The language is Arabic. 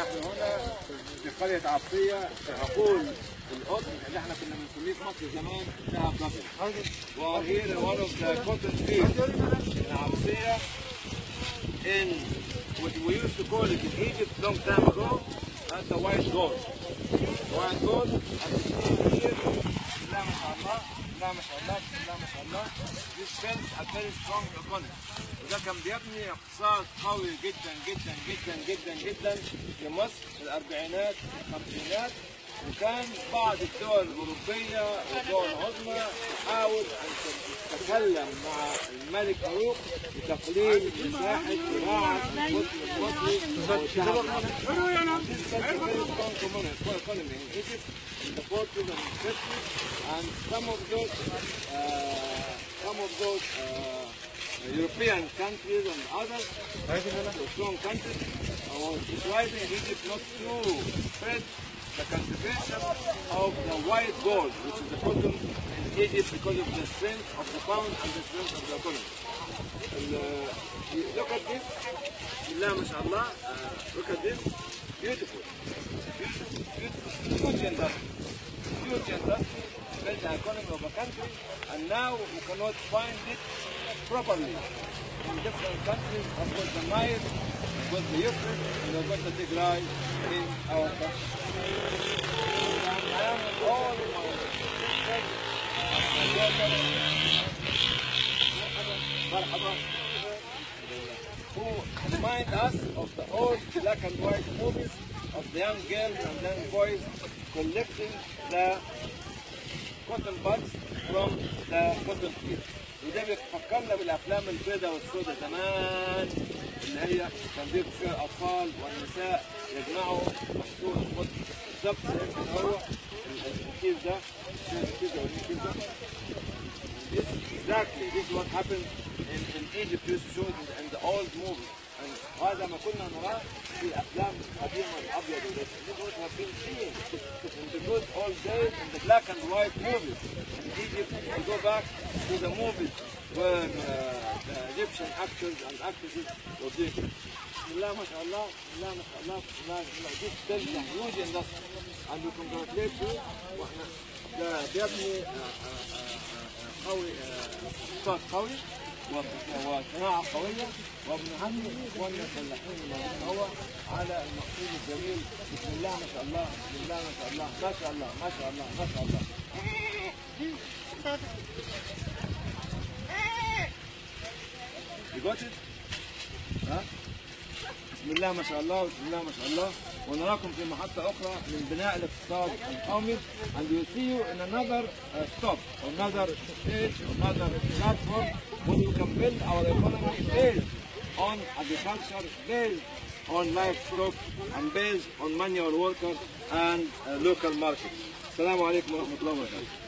نحن هنا في قرية عطية عقول القطن اللي إحنا كنا بنسميه في مصر زمان are here in one of the cotton fields in Absiya in what we used to call it in Egypt long time ago as the white gold. The white gold لا ما شاء الله. ما شاء الله. لا ما شاء الله. This built a very strong economy. وده كان بيبني اقتصاد قوي جدا جدا جدا جدا جدا. لمصر في الأربعينات والخمسينات وكان بعض الدول الاوروبيه والدول العظمى تحاول ان تتكلم مع الملك فاروق لتقليل مساحه زراعه القطن المصري والذهب. This is a very strong community- economy in Egypt in the 40s and 50s, and some of those, uh, some of those uh, European countries and others, strong countries, are deciding Egypt not to spread the cultivation of the white gold, which is the cotton in Egypt because of the strength of the pound and the strength of the economy. And, uh, look at this, Bismillah, mashallah, uh, look at this, beautiful, beautiful, beautiful, huge industry, huge industry, built the economy of a country, and now we cannot find it properly from different countries of course the Mayans, of course the Euphrates, and of course the Tigray in our country. And I am all my sisters and who remind us of the old black and white movies of the young girls and young boys collecting the cotton buds from the cotton field. وده بيفكرنا بالأفلام البيضاء والسوداء زمان اللي هي كان بيبقى فيها الاطفال والنساء يجمعوا محصول القطن بالظبط يمكن هو الكيس ده الكيس ده والكيس ده exactly this is what happened in, in Egypt used to show it in in the old movies. And هذا ما كنا نراه في الافلام القديمه الابيض والاسود. This is what have been seen in the good old days in the black and white movies. In Egypt, we go back to the movies where uh, the Egyptian actors and actresses were doing. بسم الله ما شاء الله بسم الله ما شاء الله بسم الله ما شاء الله This built a huge industry and we congratulate you وإحنا ده بيبني آه، آه، آه، آه، قوي آه، اقتصاد قوي و- وصناعة قوية وبنهنئ اخواننا الفلاحين اللي هو على المحصول الجميل بسم الله ما شاء الله بسم الله ما شاء الله ما شاء الله ما شاء الله ما شاء الله You got it? ها؟ بسم الله ما شاء الله بسم الله ما شاء الله ونراكم في محطة أخرى من بناء الاقتصاد القومي and we'll see you in another uh, stop another stage another platform when we can build our economy based on agriculture based on livestock and based on manual workers and uh, local markets. السلام عليكم ورحمة الله وبركاته.